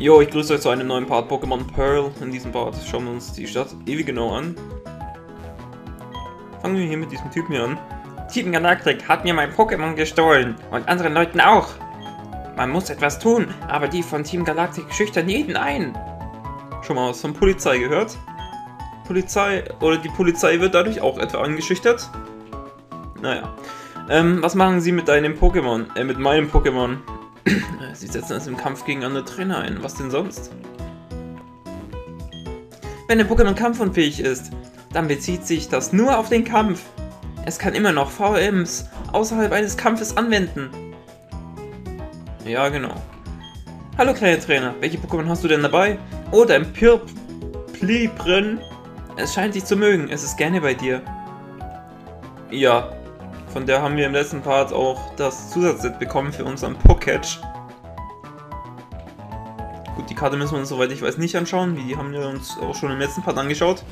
Jo, ich grüße euch zu einem neuen Part Pokémon Pearl. In diesem Part schauen wir uns die Stadt ewig genau an. Fangen wir hier mit diesem Typen hier an. Team Galactic hat mir mein Pokémon gestohlen und anderen Leuten auch. Man muss etwas tun, aber die von Team Galactic schüchtern jeden ein. Schon mal was von Polizei gehört? Polizei oder die Polizei wird dadurch auch etwa angeschüchtert? Naja. Ähm, was machen sie mit deinem Pokémon? Äh, mit meinem Pokémon? Sie setzen es im Kampf gegen andere Trainer ein. Was denn sonst? Wenn ein Pokémon kampfunfähig ist, dann bezieht sich das nur auf den Kampf. Es kann immer noch VMs außerhalb eines Kampfes anwenden. Ja, genau. Hallo kleiner Trainer, welche Pokémon hast du denn dabei? Oh, dein Pirp Plibren. Es scheint dich zu mögen, es ist gerne bei dir. Ja, von der haben wir im letzten Part auch das Zusatzset bekommen für unseren Poketch. Gut, die Karte müssen wir uns, soweit ich weiß, nicht anschauen. Die haben wir uns auch schon im letzten Part angeschaut.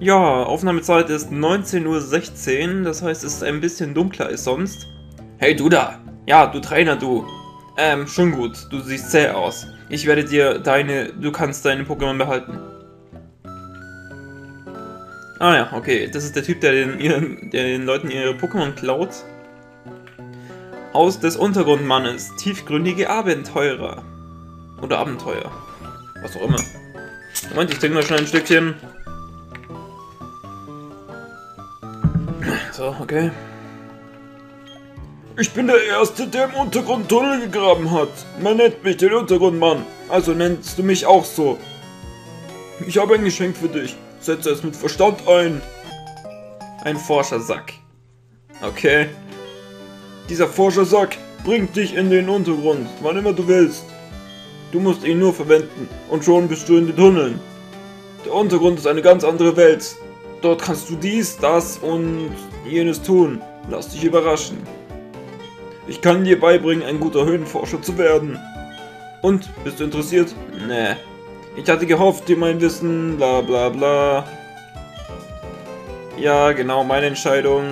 Ja, Aufnahmezeit ist 19.16 Uhr, das heißt, es ist ein bisschen dunkler als sonst. Hey, du da! Ja, du Trainer, du! Ähm, schon gut, du siehst zäh aus. Ich werde dir deine, du kannst deine Pokémon behalten. Ah ja, okay, das ist der Typ, der den, ihren, der den Leuten ihre Pokémon klaut. Haus des Untergrundmannes, tiefgründige Abenteurer. Oder Abenteuer. Was auch immer. Moment, ich trinke mal schnell ein Stückchen. So, okay. Ich bin der Erste, der im Untergrund Tunnel gegraben hat. Man nennt mich den Untergrundmann, also nennst du mich auch so. Ich habe ein Geschenk für dich. Setze es mit Verstand ein. Ein Forschersack. Okay. Dieser Forschersack bringt dich in den Untergrund, wann immer du willst. Du musst ihn nur verwenden und schon bist du in den Tunneln. Der Untergrund ist eine ganz andere Welt. Dort kannst du dies, das und jenes tun. Lass dich überraschen. Ich kann dir beibringen, ein guter Höhenforscher zu werden. Und, bist du interessiert? Nee. Ich hatte gehofft, dir mein Wissen, bla bla bla. Ja, genau, meine Entscheidung.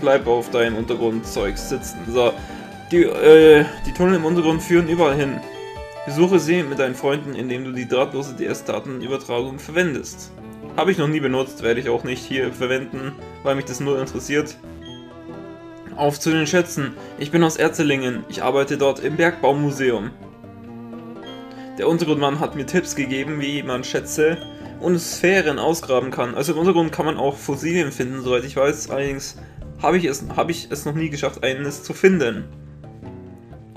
Bleib auf deinem Untergrundzeug sitzen. So, die, äh, die Tunnel im Untergrund führen überall hin. Besuche sie mit deinen Freunden, indem du die drahtlose DS-Datenübertragung verwendest. Habe ich noch nie benutzt, werde ich auch nicht hier verwenden, weil mich das nur interessiert. Auf zu den Schätzen. Ich bin aus Erzelingen. Ich arbeite dort im Bergbaumuseum. Der Untergrundmann hat mir Tipps gegeben, wie man Schätze und Sphären ausgraben kann. Also im Untergrund kann man auch Fossilien finden, soweit ich weiß. Allerdings habe ich, es, hab ich es noch nie geschafft, eines zu finden.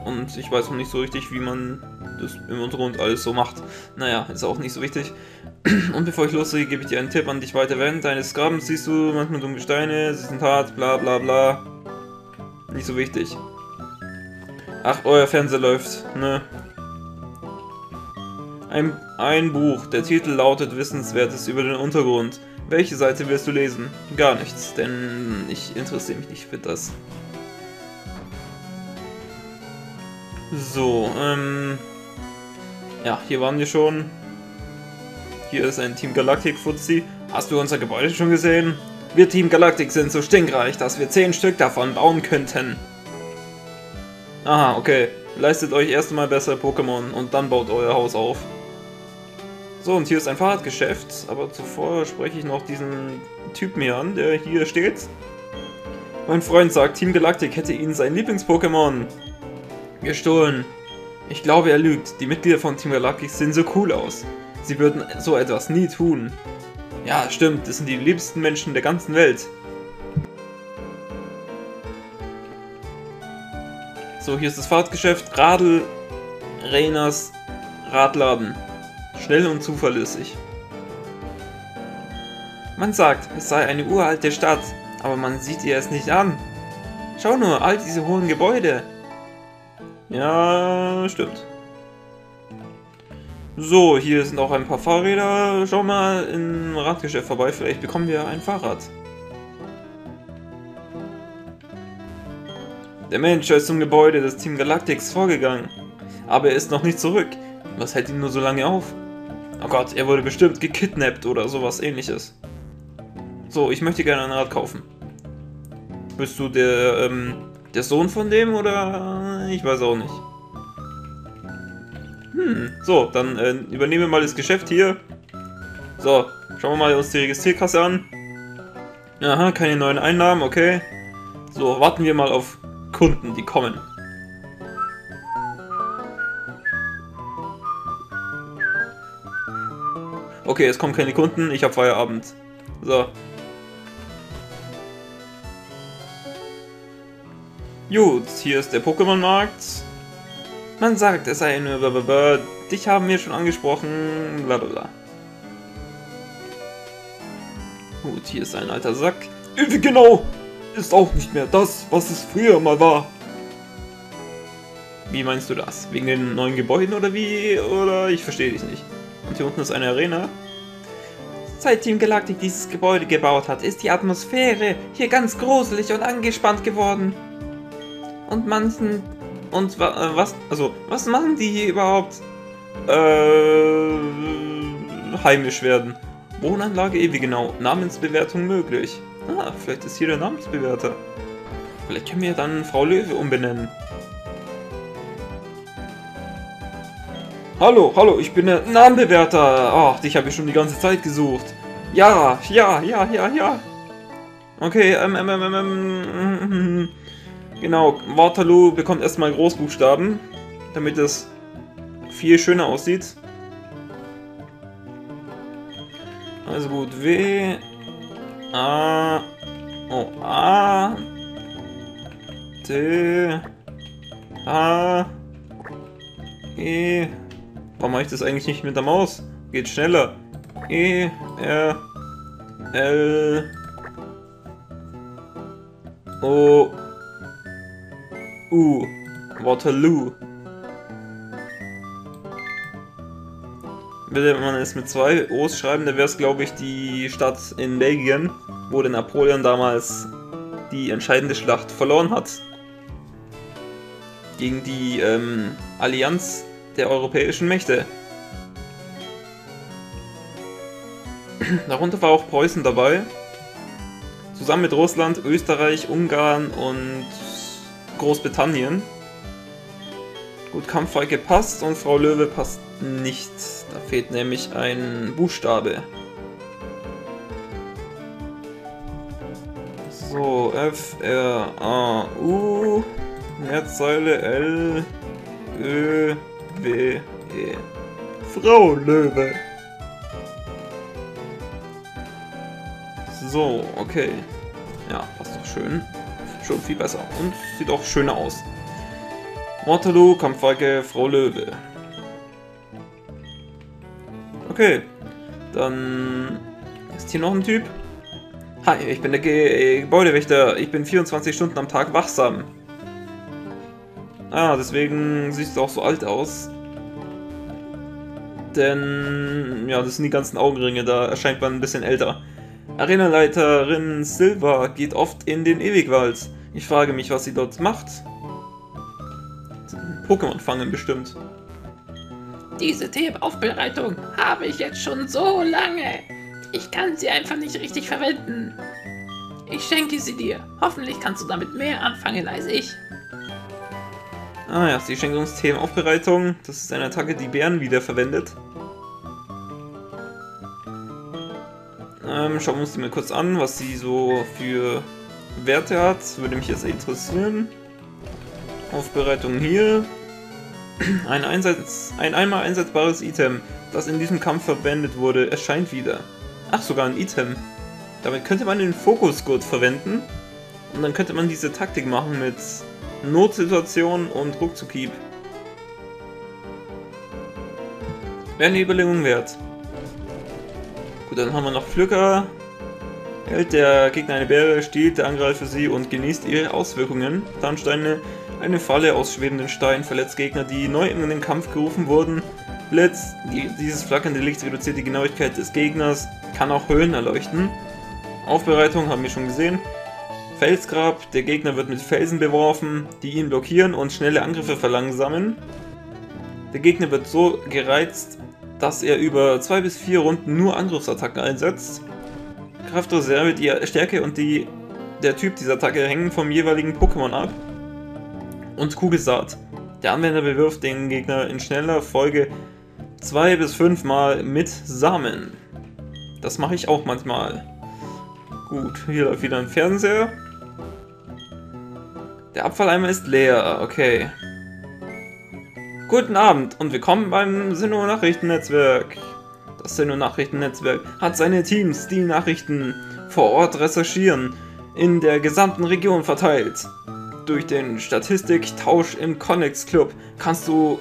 Und ich weiß noch nicht so richtig, wie man das im Untergrund alles so macht. Naja, ist auch nicht so wichtig. Und bevor ich loslege, gebe ich dir einen Tipp an dich weiter. Während deines Grabens siehst du manchmal dunkle Steine, sie sind hart, bla bla bla. Nicht so wichtig. Ach, euer Fernseher läuft, ne? Ein, ein Buch. Der Titel lautet Wissenswertes über den Untergrund. Welche Seite willst du lesen? Gar nichts, denn ich interessiere mich nicht für das. So, ähm... Ja, hier waren wir schon. Hier ist ein Team Galactic Fuzzi. Hast du unser Gebäude schon gesehen? Wir Team Galactic sind so stinkreich, dass wir 10 Stück davon bauen könnten. Aha, okay. Leistet euch erst einmal bessere Pokémon und dann baut euer Haus auf. So, und hier ist ein Fahrradgeschäft, aber zuvor spreche ich noch diesen Typen hier an, der hier steht. Mein Freund sagt, Team Galactic hätte ihn sein Lieblings-Pokémon gestohlen. Ich glaube, er lügt. Die Mitglieder von Team Galactic sehen so cool aus. Sie würden so etwas nie tun. Ja, stimmt, das sind die liebsten Menschen der ganzen Welt. So, hier ist das Fahrtgeschäft. Radl Reyners Radladen. Schnell und zuverlässig. Man sagt, es sei eine uralte Stadt, aber man sieht ihr es nicht an. Schau nur, all diese hohen Gebäude. Ja, stimmt. So, hier sind auch ein paar Fahrräder. Schau mal im Radgeschäft vorbei, vielleicht bekommen wir ein Fahrrad. Der Mensch ist zum Gebäude des Team Galactics vorgegangen. Aber er ist noch nicht zurück. Was hält ihn nur so lange auf? Oh Gott, er wurde bestimmt gekidnappt oder sowas ähnliches. So, ich möchte gerne ein Rad kaufen. Bist du der, ähm, der Sohn von dem oder... Ich weiß auch nicht. Hm, so, dann äh, übernehmen wir mal das Geschäft hier. So, schauen wir mal uns die Registrierkasse an. Aha, keine neuen Einnahmen, okay. So, warten wir mal auf Kunden, die kommen. Okay, es kommen keine Kunden, ich habe Feierabend. So. Gut, hier ist der Pokémon-Markt. Man sagt, es sei eine. Dich haben wir schon angesprochen, blablabla. Gut, hier ist ein alter Sack. Wie genau? Ist auch nicht mehr das, was es früher mal war. Wie meinst du das? Wegen den neuen Gebäuden oder wie? Oder ich verstehe dich nicht. Und hier unten ist eine Arena. Seit Team Galactic dieses Gebäude gebaut hat, ist die Atmosphäre hier ganz gruselig und angespannt geworden. Und manchen... Und wa äh, was... Also, was machen die hier überhaupt? Äh... Heimisch werden. Wohnanlage ewig genau. Namensbewertung möglich. Ah, vielleicht ist hier der Namensbewerter. Vielleicht können wir dann Frau Löwe umbenennen. Hallo, hallo, ich bin der Namenbewerter. Ach, dich habe ich schon die ganze Zeit gesucht. Ja, ja, ja, ja, ja. Okay, ähm, ähm, ähm, ähm, genau, Waterloo bekommt erstmal Großbuchstaben, damit es viel schöner aussieht. Also gut, W, A, O, A, T, A, E, Warum mache ich das eigentlich nicht mit der Maus? Geht schneller. E, R, L, O, U. Waterloo. Würde man es mit zwei O's schreiben, dann wäre es glaube ich die Stadt in Belgien, wo der Napoleon damals die entscheidende Schlacht verloren hat. Gegen die ähm, Allianz der europäischen Mächte. Darunter war auch Preußen dabei, zusammen mit Russland, Österreich, Ungarn und Großbritannien. Gut, Kampfweike passt und Frau Löwe passt nicht. Da fehlt nämlich ein Buchstabe. So, F, R, A, U, Mehrzeile, L, Ö, W, E. Frau Löwe. So, okay. Ja, passt doch schön. Schon viel besser. Und sieht auch schöner aus. Waterloo, Kampfwalke, Frau Löwe. Okay. Dann ist hier noch ein Typ. Hi, ich bin der Ge Gebäudewächter. Ich bin 24 Stunden am Tag wachsam. Ah, deswegen siehst du auch so alt aus. Denn, ja, das sind die ganzen Augenringe, da erscheint man ein bisschen älter. Arenaleiterin Silva geht oft in den Ewigwald. Ich frage mich, was sie dort macht. Pokémon fangen bestimmt. Diese Themenaufbereitung habe ich jetzt schon so lange. Ich kann sie einfach nicht richtig verwenden. Ich schenke sie dir. Hoffentlich kannst du damit mehr anfangen als ich. Ah ja, die Schenkungsthemenaufbereitung. Das ist eine Attacke, die Bären wiederverwendet. Ähm, schauen wir uns die mal kurz an, was sie so für Werte hat. Würde mich jetzt interessieren. Aufbereitung hier. Ein, Einsatz, ein einmal einsetzbares Item, das in diesem Kampf verwendet wurde, erscheint wieder. Ach, sogar ein Item. Damit könnte man den Fokusgurt verwenden. Und dann könnte man diese Taktik machen mit Notsituation und Ruckzuckhieb. Wäre eine Überlegung wert. Gut, dann haben wir noch Pflücker. Hält der Gegner eine Beere, stiehlt der Angreifer sie und genießt ihre Auswirkungen. Tarnsteine, eine Falle aus schwebenden Steinen, verletzt Gegner, die neu in den Kampf gerufen wurden. Blitz, die, dieses flackernde Licht reduziert die Genauigkeit des Gegners, kann auch Höhlen erleuchten. Aufbereitung haben wir schon gesehen. Felsgrab, der Gegner wird mit Felsen beworfen, die ihn blockieren und schnelle Angriffe verlangsamen. Der Gegner wird so gereizt, dass er über 2 bis 4 Runden nur Angriffsattacken einsetzt. Kraftreserve, die Stärke und die, der Typ dieser Attacke hängen vom jeweiligen Pokémon ab. Und Kugelsaat. Der Anwender bewirft den Gegner in schneller Folge zwei bis fünf Mal mit Samen. Das mache ich auch manchmal. Gut, hier läuft wieder ein Fernseher. Der Abfalleimer ist leer, okay. Guten Abend und willkommen beim Sinno Nachrichtennetzwerk. Das Sinno Nachrichtennetzwerk hat seine Teams, die Nachrichten vor Ort recherchieren, in der gesamten Region verteilt. Durch den Statistiktausch im Connex Club kannst du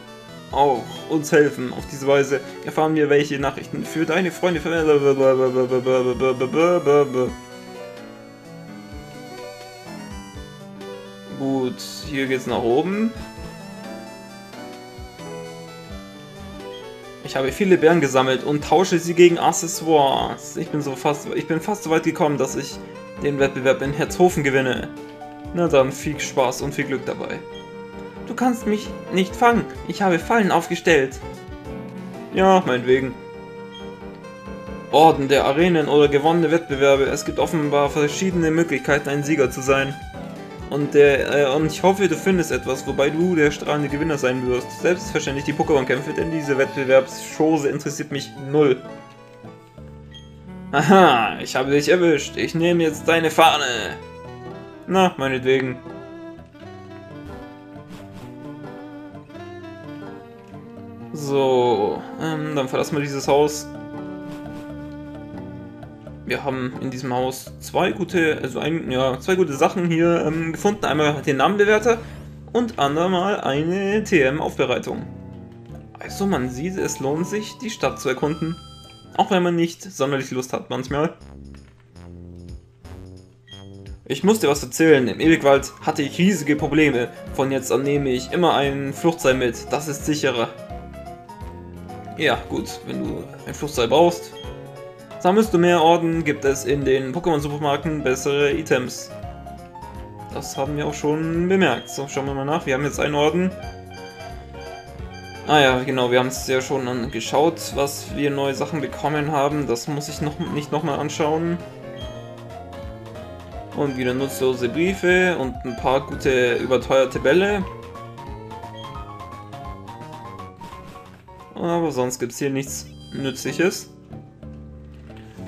auch uns helfen. Auf diese Weise erfahren wir, welche Nachrichten für deine Freunde Gut, hier geht's nach oben. Ich habe viele Bären gesammelt und tausche sie gegen Accessoires. Ich bin so fast, ich bin fast so weit gekommen, dass ich den Wettbewerb in Herzhofen gewinne. Na dann, viel Spaß und viel Glück dabei. Du kannst mich nicht fangen. Ich habe Fallen aufgestellt. Ja, meinetwegen. Orden der Arenen oder gewonnene Wettbewerbe. Es gibt offenbar verschiedene Möglichkeiten, ein Sieger zu sein. Und, der, äh, und ich hoffe, du findest etwas, wobei du der strahlende Gewinner sein wirst. Selbstverständlich die Pokémon-Kämpfe, denn diese Wettbewerbsschose interessiert mich null. Aha, ich habe dich erwischt. Ich nehme jetzt deine Fahne. Na, meinetwegen. So, ähm, dann verlassen wir dieses Haus. Wir haben in diesem Haus zwei gute, also ein, ja, zwei gute Sachen hier ähm, gefunden. Einmal den Namenbewerter und andermal eine TM-Aufbereitung. Also man sieht, es lohnt sich, die Stadt zu erkunden. Auch wenn man nicht sonderlich Lust hat manchmal. Ich muss dir was erzählen, im Ewigwald hatte ich riesige Probleme. Von jetzt an nehme ich immer einen Fluchtseil mit, das ist sicherer. Ja, gut, wenn du ein Fluchtseil brauchst, sammelst du mehr Orden, gibt es in den Pokémon-Supermärkten bessere Items. Das haben wir auch schon bemerkt. So, schauen wir mal nach. Wir haben jetzt einen Orden. Ah ja, genau, wir haben es ja schon angeschaut, was wir neue Sachen bekommen haben. Das muss ich noch nicht nochmal anschauen. Und wieder nutzlose Briefe und ein paar gute überteuerte Bälle. Aber sonst gibt es hier nichts Nützliches.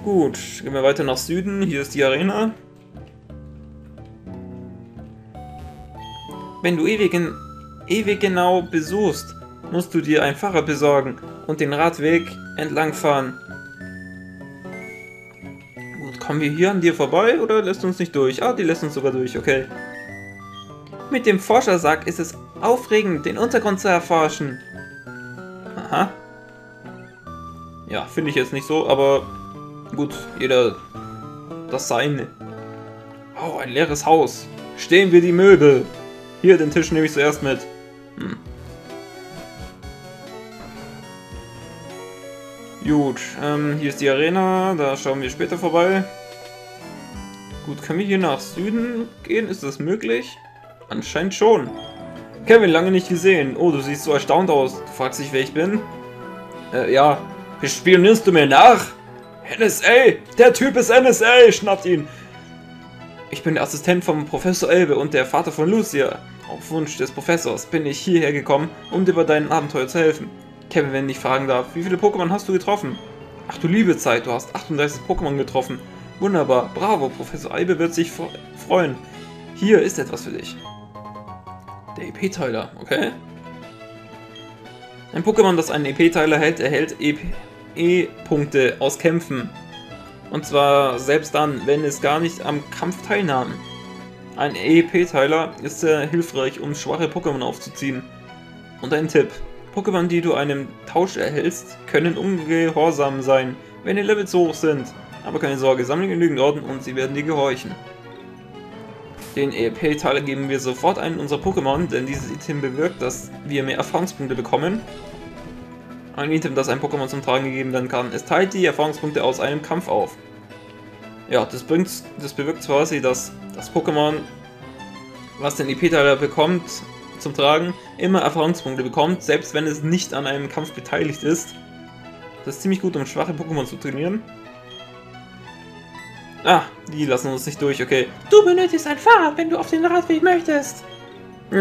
Gut, gehen wir weiter nach Süden. Hier ist die Arena. Wenn du ewig, in, ewig genau besuchst, musst du dir ein Fahrrad besorgen und den Radweg entlangfahren. Gut, kommen wir hier an dir vorbei oder lässt uns nicht durch? Ah, die lässt uns sogar durch, okay. Mit dem Forschersack ist es aufregend, den Untergrund zu erforschen. Aha. Ja, finde ich jetzt nicht so, aber gut, jeder das seine. Oh, ein leeres Haus. Stehen wir die Möbel. Hier, den Tisch nehme ich zuerst mit. Hm. Gut, ähm, hier ist die Arena, da schauen wir später vorbei. Gut, können wir hier nach Süden gehen? Ist das möglich? Anscheinend schon. Kevin, lange nicht gesehen. Oh, du siehst so erstaunt aus. Du fragst dich, wer ich bin? Äh, ja. Spionierst du mir nach? NSA! Der Typ ist NSA! Schnappt ihn! Ich bin der Assistent von Professor Elbe und der Vater von Lucia. Auf Wunsch des Professors bin ich hierher gekommen, um dir bei deinem Abenteuer zu helfen. Kevin, wenn ich fragen darf, wie viele Pokémon hast du getroffen? Ach du liebe Zeit, du hast 38 Pokémon getroffen. Wunderbar, bravo, Professor Elbe wird sich freuen. Hier ist etwas für dich. Der EP-Teiler, okay. Ein Pokémon, das einen EP-Teiler hält, erhält EP-Punkte aus Kämpfen. Und zwar selbst dann, wenn es gar nicht am Kampf teilnahm. Ein EP-Teiler ist sehr hilfreich, um schwache Pokémon aufzuziehen. Und ein Tipp. Pokémon, die du einem Tausch erhältst, können ungehorsam sein, wenn die Level zu hoch sind. Aber keine Sorge, sammle genügend Orden und sie werden dir gehorchen. Den EP-Teil geben wir sofort einen unserer Pokémon, denn dieses Item bewirkt, dass wir mehr Erfahrungspunkte bekommen. Ein Item, das einem Pokémon zum Tragen gegeben werden kann. Es teilt die Erfahrungspunkte aus einem Kampf auf. Ja, das, bringt, das bewirkt quasi, dass das Pokémon, was den EP-Teiler bekommt, zum Tragen, immer Erfahrungspunkte bekommt, selbst wenn es nicht an einem Kampf beteiligt ist. Das ist ziemlich gut, um schwache Pokémon zu trainieren. Ah, die lassen uns nicht durch, okay. Du benötigst ein Fahrrad, wenn du auf den Radweg möchtest.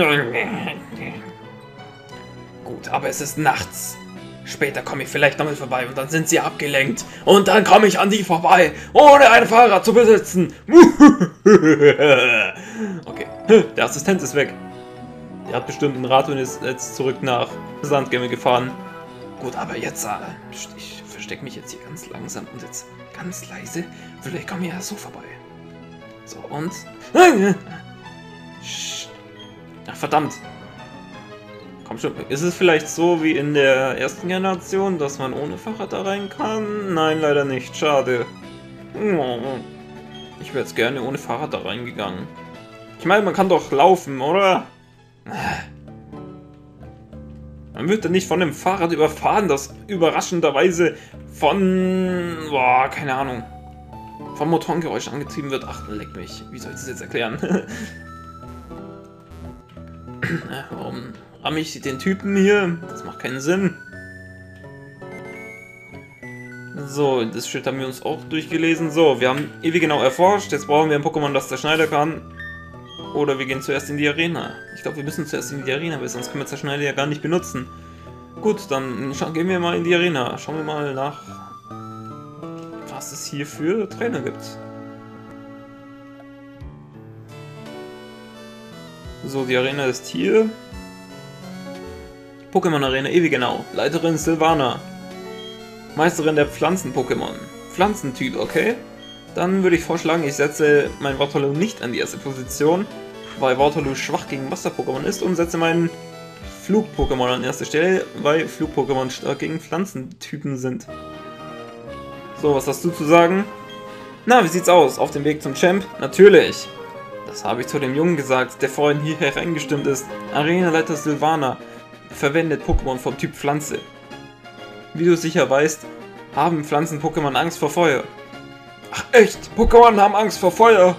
Gut, aber es ist nachts. Später komme ich vielleicht nochmal vorbei und dann sind sie abgelenkt. Und dann komme ich an die vorbei, ohne ein Fahrrad zu besitzen. okay, der Assistent ist weg. Der hat bestimmt ein Rad und ist jetzt zurück nach Sandgämme gefahren. Gut, aber jetzt, äh, ich verstecke mich jetzt hier ganz langsam und jetzt ganz leise. Vielleicht komme ich ja so vorbei. So, und... Ach, verdammt. Komm schon, ist es vielleicht so wie in der ersten Generation, dass man ohne Fahrrad da rein kann? Nein, leider nicht. Schade. Ich wäre jetzt gerne ohne Fahrrad da reingegangen. Ich meine, man kann doch laufen, oder? Man wird dann nicht von einem Fahrrad überfahren, das überraschenderweise von... Boah, keine Ahnung. Vom Motorengeräusch angetrieben wird. Ach, leck mich. Wie soll ich das jetzt erklären? Warum ramme ich den Typen hier? Das macht keinen Sinn. So, das Schild haben wir uns auch durchgelesen. So, wir haben ewig genau erforscht. Jetzt brauchen wir ein Pokémon, das der Schneider kann. Oder wir gehen zuerst in die Arena. Ich glaube, wir müssen zuerst in die Arena, weil sonst können wir Zerschneider ja gar nicht benutzen. Gut, dann gehen wir mal in die Arena. Schauen wir mal nach, was es hier für Trainer gibt. So, die Arena ist hier. Pokémon Arena, ewig genau. Leiterin Silvana. Meisterin der Pflanzen-Pokémon. Pflanzentyp, okay? Dann würde ich vorschlagen, ich setze mein Waterloo nicht an die erste Position, weil Waterloo schwach gegen Wasser-Pokémon ist und setze meinen Flug-Pokémon an erste Stelle, weil Flug-Pokémon stark gegen Pflanzentypen sind. So, was hast du zu sagen? Na, wie sieht's aus? Auf dem Weg zum Champ? Natürlich! Das habe ich zu dem Jungen gesagt, der vorhin hier hereingestimmt ist. Arenaleiter Silvana verwendet Pokémon vom Typ Pflanze. Wie du sicher weißt, haben Pflanzen-Pokémon Angst vor Feuer. Ach echt? Pokémon haben Angst vor Feuer?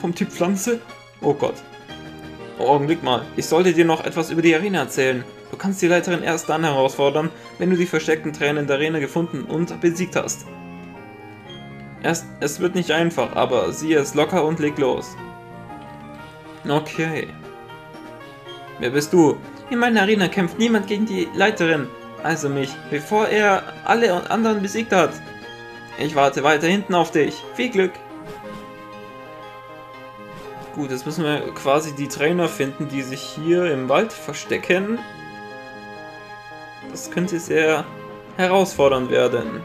Vom Typ Pflanze? Oh Gott. Oh, Augenblick mal. Ich sollte dir noch etwas über die Arena erzählen. Du kannst die Leiterin erst dann herausfordern, wenn du die versteckten Tränen in der Arena gefunden und besiegt hast. Erst, es wird nicht einfach, aber sieh es locker und leg los. Okay. Wer bist du? In meiner Arena kämpft niemand gegen die Leiterin, also mich, bevor er alle anderen besiegt hat. Ich warte weiter hinten auf dich. Viel Glück! Gut, jetzt müssen wir quasi die Trainer finden, die sich hier im Wald verstecken. Das könnte sehr herausfordernd werden.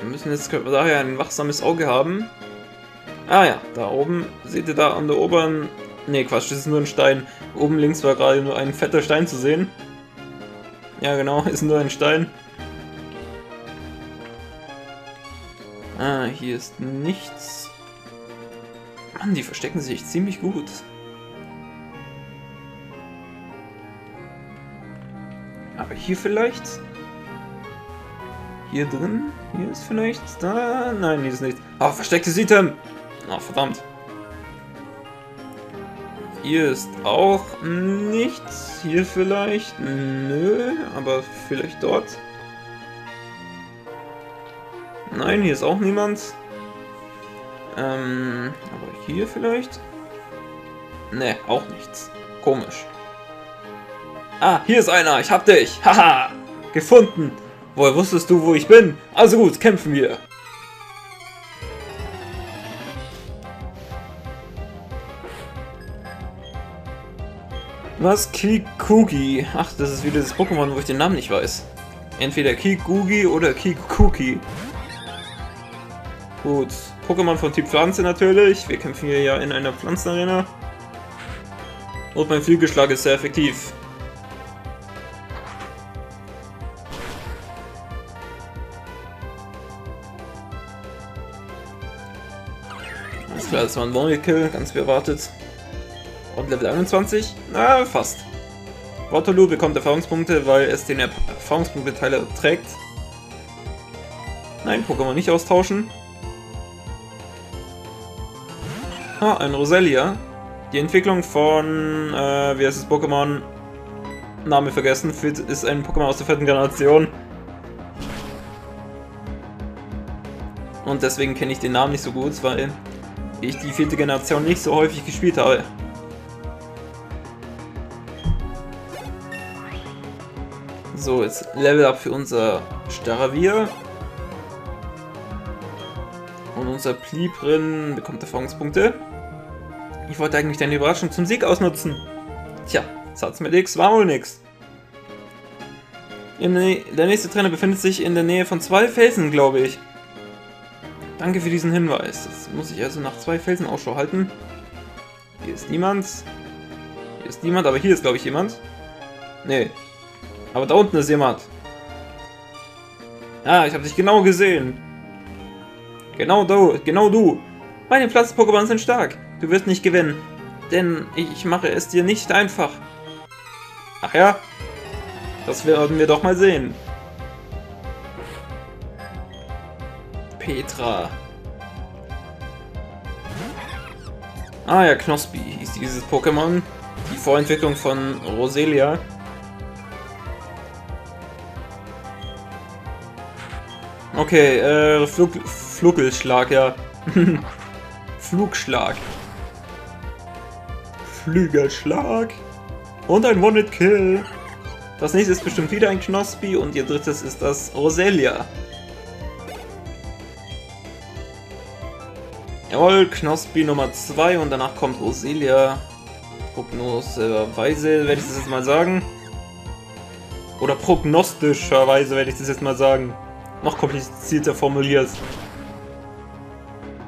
Wir müssen jetzt daher ein wachsames Auge haben. Ah ja, da oben, seht ihr da an der oberen... Ne, Quatsch, das ist nur ein Stein. Oben links war gerade nur ein fetter Stein zu sehen. Ja, genau, ist nur ein Stein. Ah, hier ist nichts. Mann, die verstecken sich ziemlich gut. Aber hier vielleicht? Hier drin? Hier ist vielleicht da? Nein, hier ist nichts. Ah, verstecktes Item! Ah, verdammt. Hier ist auch nichts. Hier vielleicht? Nö, aber vielleicht dort. Nein, hier ist auch niemand. Ähm, aber hier vielleicht? Ne, auch nichts. Komisch. Ah, hier ist einer. Ich hab dich. Haha. Gefunden. Woher wusstest du, wo ich bin? Also gut, kämpfen wir. Was? Kikugi. Ach, das ist wieder das Pokémon, wo ich den Namen nicht weiß. Entweder Kikugi oder Kikuki. Gut. Pokémon von Typ Pflanze natürlich. Wir kämpfen hier ja in einer Pflanzenarena. Und mein Flügelschlag ist sehr effektiv. Alles klar, das war ein One-Kill, ganz wie erwartet. Und Level 21? Na, fast. Waterloo bekommt Erfahrungspunkte, weil es den Erfahrungspunkte-Teiler trägt. Nein, Pokémon nicht austauschen. Ah, ein Roselia. Die Entwicklung von, äh, wie heißt das Pokémon? Name vergessen, ist ein Pokémon aus der vierten Generation. Und deswegen kenne ich den Namen nicht so gut, weil ich die vierte Generation nicht so häufig gespielt habe. So, jetzt Level Up für unser Staravir. Und unser Plibrin bekommt Erfahrungspunkte. Ich wollte eigentlich deine Überraschung zum Sieg ausnutzen. Tja, Satz mit X war wohl nix. Der nächste Trainer befindet sich in der Nähe von zwei Felsen, glaube ich. Danke für diesen Hinweis. Jetzt muss ich also nach zwei Felsen Ausschau halten. Hier ist niemand. Hier ist niemand, aber hier ist, glaube ich, jemand. Nee. Aber da unten ist jemand. Ah, ich habe dich genau gesehen. Genau du, genau du. Meine Platz-Pokémon sind stark. Du wirst nicht gewinnen. Denn ich mache es dir nicht einfach. Ach ja? Das werden wir doch mal sehen. Petra. Ah ja, Knospi hieß dieses Pokémon. Die Vorentwicklung von Roselia. Okay, äh, Flug, Fluggelschlag, ja. Flugschlag. Flügelschlag. Und ein One-Hit-Kill. Das nächste ist bestimmt wieder ein Knospi und ihr drittes ist das Roselia. Jawohl, Knospi Nummer 2 und danach kommt Roselia. Prognoserweise werde ich das jetzt mal sagen. Oder prognostischerweise werde ich das jetzt mal sagen. Noch komplizierter formuliert.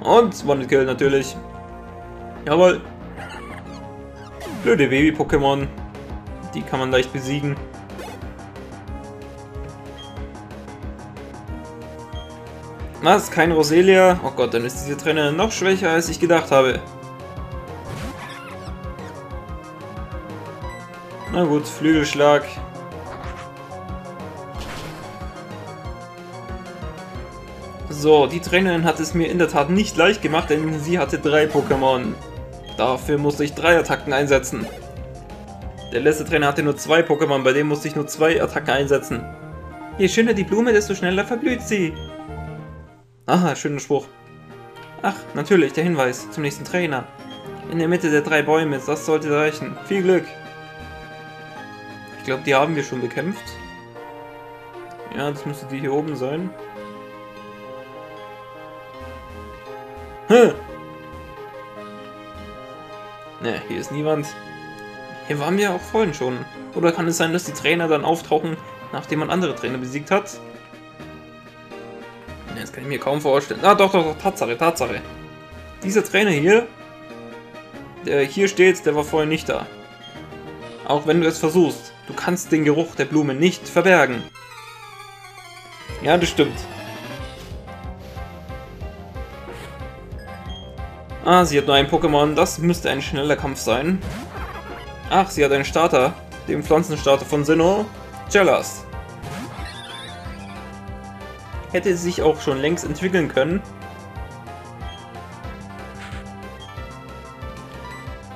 Und One-Kill natürlich. Jawohl. Blöde Baby-Pokémon. Die kann man leicht besiegen. Was? Kein Roselia? Oh Gott, dann ist diese Trainer noch schwächer, als ich gedacht habe. Na gut, Flügelschlag. So, die Trainerin hat es mir in der Tat nicht leicht gemacht, denn sie hatte drei Pokémon. Dafür musste ich drei Attacken einsetzen. Der letzte Trainer hatte nur zwei Pokémon, bei dem musste ich nur zwei Attacken einsetzen. Je schöner die Blume, desto schneller verblüht sie. Aha, schöner Spruch. Ach, natürlich, der Hinweis zum nächsten Trainer. In der Mitte der drei Bäume, das sollte reichen. Viel Glück. Ich glaube, die haben wir schon bekämpft. Ja, das müsste die hier oben sein. Ne, hier ist niemand. Hier waren wir auch vorhin schon. Oder kann es sein, dass die Trainer dann auftauchen, nachdem man andere Trainer besiegt hat? Das kann ich mir kaum vorstellen. Ah, doch, doch, doch, Tatsache, Tatsache. Dieser Trainer hier, der hier steht, der war vorher nicht da. Auch wenn du es versuchst, du kannst den Geruch der Blume nicht verbergen. Ja, das stimmt. Ah, sie hat nur ein Pokémon, das müsste ein schneller Kampf sein. Ach, sie hat einen Starter, den Pflanzenstarter von Sinnoh, Jellas hätte sich auch schon längst entwickeln können.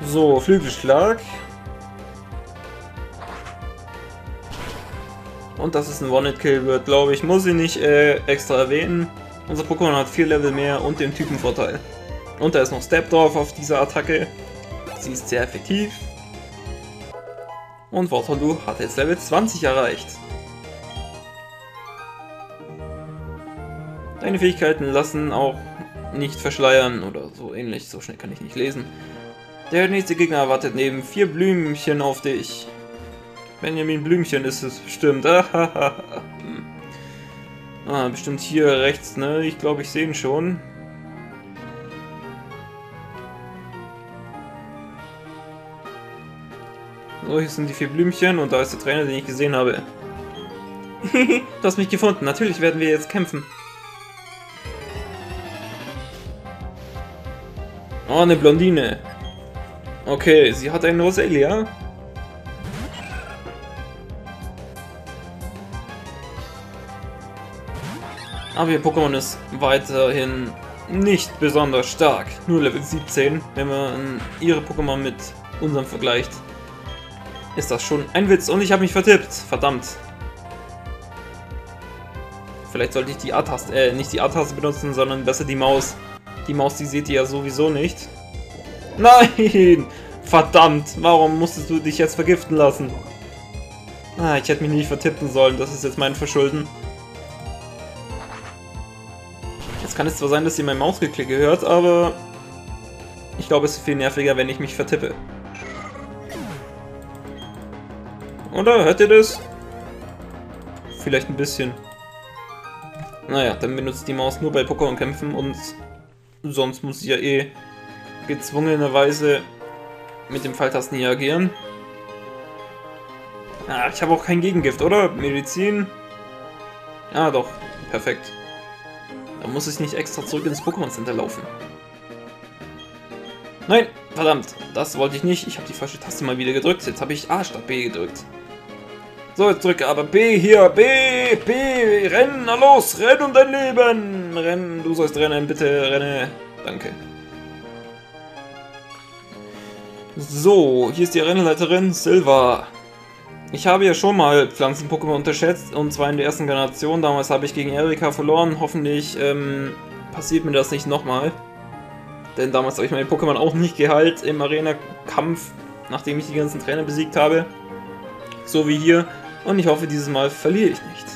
So, Flügelschlag. Und dass es ein One-Hit-Kill wird, glaube ich, muss ich nicht äh, extra erwähnen. Unser Pokémon hat 4 Level mehr und den Typenvorteil. Und da ist noch Step drauf auf dieser Attacke. Sie ist sehr effektiv. Und Waterloo hat jetzt Level 20 erreicht. Deine Fähigkeiten lassen auch nicht verschleiern oder so ähnlich. So schnell kann ich nicht lesen. Der nächste Gegner wartet neben vier Blümchen auf dich. Benjamin Blümchen ist es bestimmt. ah, bestimmt hier rechts, ne? Ich glaube, ich sehe ihn schon. So, hier sind die vier Blümchen und da ist der Trainer, den ich gesehen habe. du hast mich gefunden. Natürlich werden wir jetzt kämpfen. Oh, eine Blondine. Okay, sie hat einen Roselia. Aber ihr Pokémon ist weiterhin nicht besonders stark. Nur Level 17. Wenn man ihre Pokémon mit unserem vergleicht, ist das schon ein Witz. Und ich habe mich vertippt. Verdammt. Vielleicht sollte ich die A-Taste, äh, nicht die A-Taste benutzen, sondern besser die Maus. Die Maus, die seht ihr ja sowieso nicht. Nein! Verdammt! Warum musstest du dich jetzt vergiften lassen? Ah, ich hätte mich nicht vertippen sollen, das ist jetzt mein Verschulden. Jetzt kann es zwar sein, dass ihr mein Mausgeklicke hört, aber ich glaube, es ist viel nerviger, wenn ich mich vertippe. Oder? Hört ihr das? Vielleicht ein bisschen. Naja, dann benutzt die Maus nur bei Pokémon-Kämpfen und sonst muss ich ja eh gezwungenerweise mit dem Pfeiltasten hier agieren. Ah, ich habe auch kein Gegengift, oder? Medizin? Ah, doch. Perfekt. Da muss ich nicht extra zurück ins Pokémon Center laufen. Nein, verdammt. Das wollte ich nicht. Ich habe die falsche Taste mal wieder gedrückt. Jetzt habe ich A statt B gedrückt. So, jetzt drücke aber B hier. B, B, renn, na los, renn um dein Leben. Renn, du sollst rennen, bitte renne. Danke. So, hier ist die Rennleiterin Silva. Ich habe ja schon mal Pflanzen-Pokémon unterschätzt, und zwar in der ersten Generation. Damals habe ich gegen Erika verloren. Hoffentlich ähm, passiert mir das nicht nochmal. Denn damals habe ich meine Pokémon auch nicht geheilt im Arena-Kampf, nachdem ich die ganzen Trainer besiegt habe. So wie hier. Und ich hoffe, dieses Mal verliere ich nicht.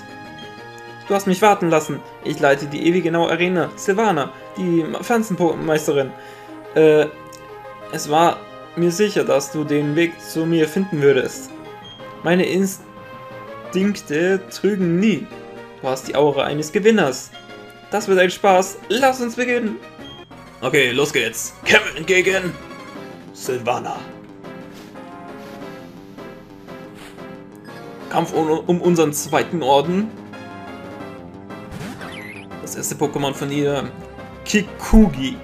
Du hast mich warten lassen. Ich leite die ewige genaue Arena. Silvana, die Pflanzenmeisterin. Äh, es war mir sicher, dass du den Weg zu mir finden würdest. Meine Instinkte trügen nie. Du hast die Aura eines Gewinners. Das wird ein Spaß. Lass uns beginnen. Okay, los geht's. Kämpfen gegen Silvana. Kampf um, um unseren zweiten Orden. Das erste Pokémon von ihr, Kikugi.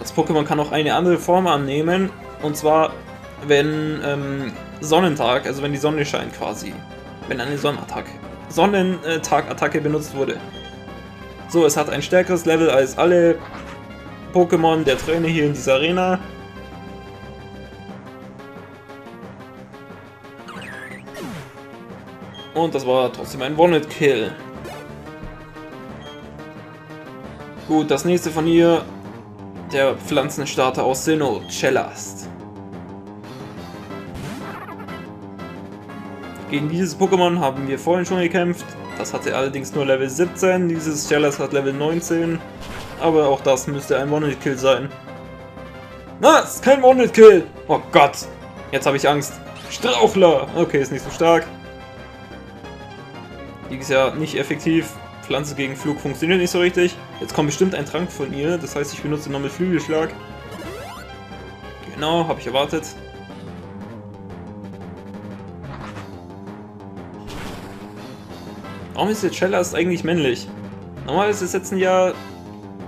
Das Pokémon kann auch eine andere Form annehmen, und zwar, wenn ähm, Sonnentag, also wenn die Sonne scheint quasi. Wenn eine Sonnenattacke, Sonnentag-Attacke benutzt wurde. So, es hat ein stärkeres Level als alle Pokémon der Trainer hier in dieser Arena. Und das war trotzdem ein One-Hit-Kill. Gut, das nächste von ihr, der Pflanzenstarter aus Sinnoh, Cellast. Gegen dieses Pokémon haben wir vorhin schon gekämpft. Das hatte allerdings nur Level 17, dieses Cellast hat Level 19. Aber auch das müsste ein One-Hit-Kill sein. Na, ist kein One-Hit-Kill! Oh Gott! Jetzt habe ich Angst. Strauchler! Okay, ist nicht so stark. Ist ja nicht effektiv. Pflanze gegen Flug funktioniert nicht so richtig. Jetzt kommt bestimmt ein Trank von ihr. Das heißt, ich benutze nochmal Flügelschlag. Genau, habe ich erwartet. Warum ist jetzt Chellas eigentlich männlich? Normalerweise setzen ja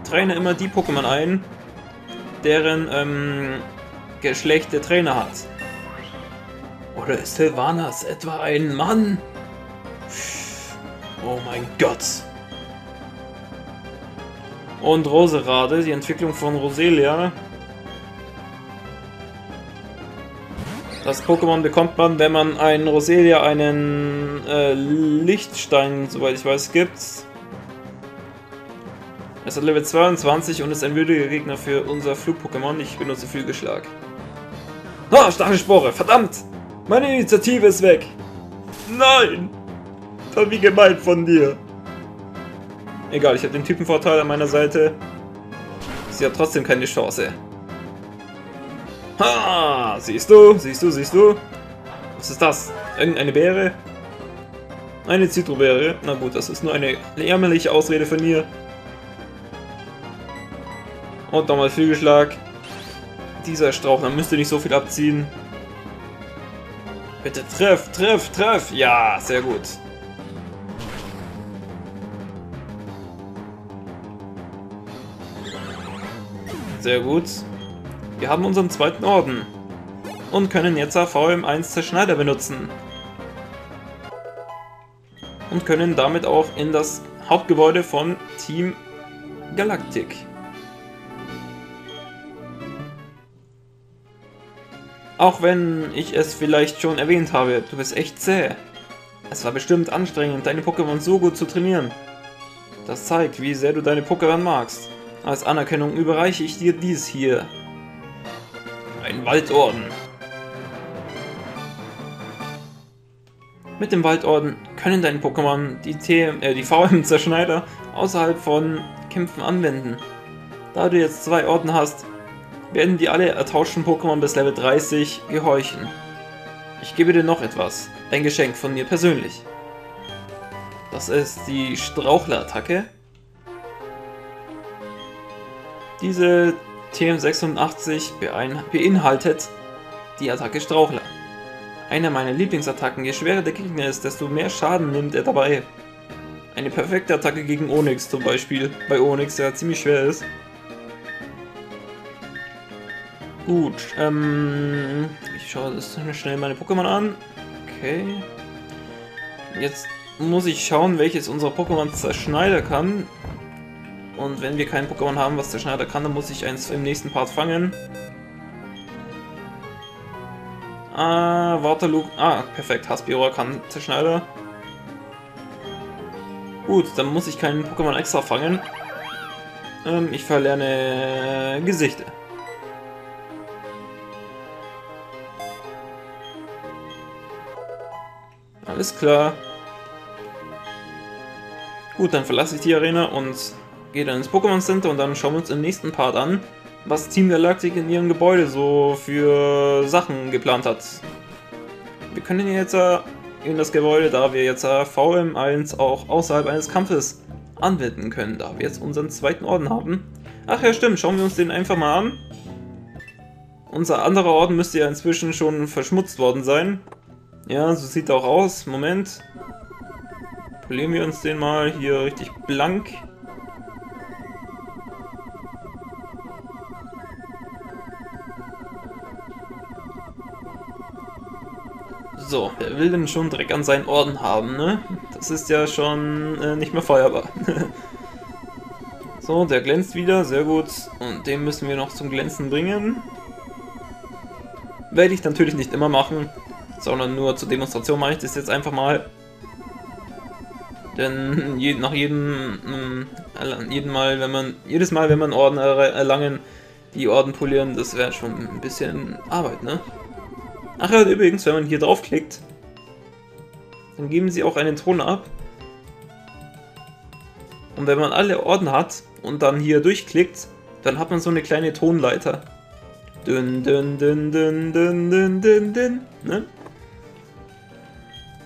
Trainer immer die Pokémon ein, deren ähm, Geschlecht der Trainer hat. Oder ist Sylvanas etwa ein Mann? Oh mein Gott. Und Roserade, die Entwicklung von Roselia. Das Pokémon bekommt man, wenn man einen Roselia einen äh, Lichtstein, soweit ich weiß, gibt. Es hat Level 22 und ist ein würdiger Gegner für unser Flug-Pokémon. Ich benutze Flügelschlag. Ah, Stachelspore, verdammt! Meine Initiative ist weg! Nein! War wie gemeint von dir. Egal, ich habe den Typenvorteil an meiner Seite. Sie hat trotzdem keine Chance. Ha! Siehst du, siehst du, siehst du? Was ist das? Irgendeine Beere? Eine Zitrobeere? Na gut, das ist nur eine ärmerliche Ausrede von mir. Und nochmal Flügelschlag. Dieser Strauch, dann müsste nicht so viel abziehen. Bitte treff, treff, treff. Ja, sehr gut. Sehr gut. Wir haben unseren zweiten Orden. Und können jetzt VM1 Zerschneider benutzen. Und können damit auch in das Hauptgebäude von Team Galactic. Auch wenn ich es vielleicht schon erwähnt habe, du bist echt zäh. Es war bestimmt anstrengend, deine Pokémon so gut zu trainieren. Das zeigt, wie sehr du deine Pokémon magst. Als Anerkennung überreiche ich dir dies hier. Ein Waldorden. Mit dem Waldorden können deine Pokémon die, TM, äh, die VM-Zerschneider außerhalb von Kämpfen anwenden. Da du jetzt zwei Orden hast, werden dir alle ertauschten Pokémon bis Level 30 gehorchen. Ich gebe dir noch etwas. Ein Geschenk von mir persönlich. Das ist die Strauchler-Attacke. Diese TM86 beinhaltet die Attacke Strauchler. Eine meiner Lieblingsattacken. Je schwerer der Gegner ist, desto mehr Schaden nimmt er dabei. Eine perfekte Attacke gegen Onyx zum Beispiel. Bei Onyx, der ziemlich schwer ist. Gut, ähm, ich schaue das schnell meine Pokémon an. Okay. Jetzt muss ich schauen, welches unserer Pokémon zerschneiden kann. Und wenn wir kein Pokémon haben, was zerschneiden kann, dann muss ich eins im nächsten Part fangen. Ah, Waterloo. Ah, perfekt. Haspiora kann Zerschneider. Gut, dann muss ich keinen Pokémon extra fangen. Ähm, ich verlerne Gesichter. Alles klar. Gut, dann verlasse ich die Arena und gehe dann ins Pokémon Center und dann schauen wir uns im nächsten Part an, was Team Galactic in ihrem Gebäude so für Sachen geplant hat. Wir können jetzt äh, in das Gebäude, da wir jetzt äh, VM1 auch außerhalb eines Kampfes anwenden können, da wir jetzt unseren zweiten Orden haben. Ach ja, stimmt, schauen wir uns den einfach mal an. Unser anderer Orden müsste ja inzwischen schon verschmutzt worden sein. Ja, so sieht er auch aus. Moment. Polieren wir uns den mal hier richtig blank. So, wer will denn schon Dreck an seinen Orden haben, ne? Das ist ja schon äh, nicht mehr feierbar. so, der glänzt wieder, sehr gut. Und den müssen wir noch zum Glänzen bringen. Werde ich natürlich nicht immer machen, sondern nur zur Demonstration mache ich das jetzt einfach mal. Denn je, nach jedem, äh, jedem Mal, wenn man, jedes Mal, wenn man Orden er erlangen, die Orden polieren, das wäre schon ein bisschen Arbeit, ne? Ach ja, übrigens, wenn man hier draufklickt, dann geben sie auch einen Ton ab. Und wenn man alle Orden hat und dann hier durchklickt, dann hat man so eine kleine Tonleiter. Dün, dün, dün, dün, dün, dün, dün, dün, ne?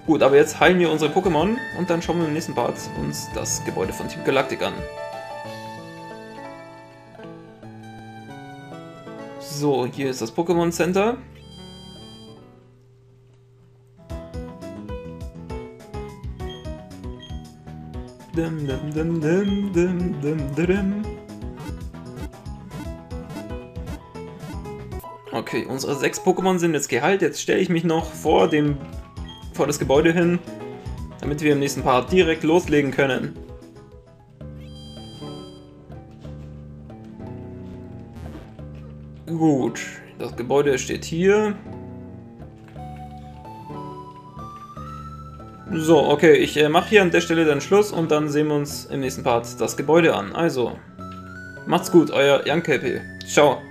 Gut, aber jetzt heilen wir unsere Pokémon und dann schauen wir im nächsten Part uns das Gebäude von Team Galactic an. So, hier ist das Pokémon Center. Dum, dum, dum, dum, dum, dum, dum. Okay, unsere sechs Pokémon sind jetzt geheilt. Jetzt stelle ich mich noch vor dem vor das Gebäude hin, damit wir im nächsten Part direkt loslegen können. Gut, das Gebäude steht hier. So, okay, ich äh, mache hier an der Stelle dann Schluss und dann sehen wir uns im nächsten Part das Gebäude an. Also, macht's gut, euer Jan Ciao.